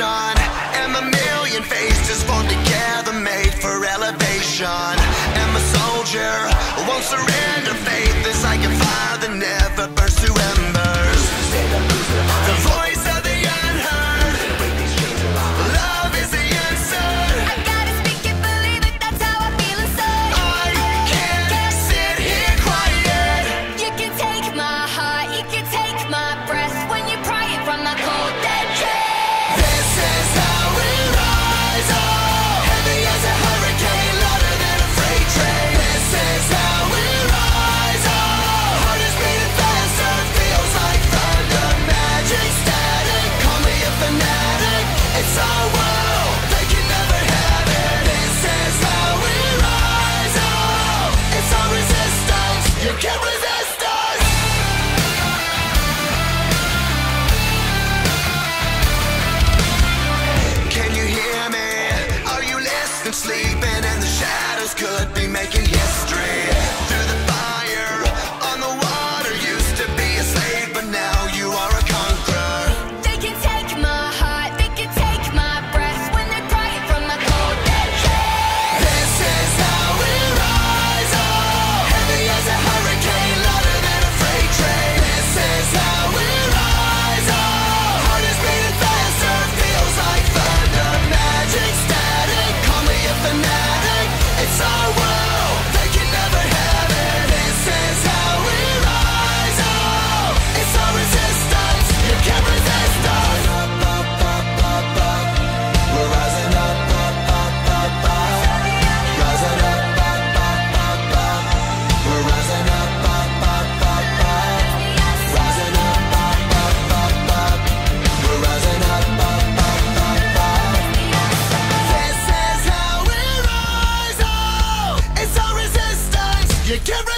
station And the million faces formed together made for elevation And the soldier won't surrender faith. Sleep You can't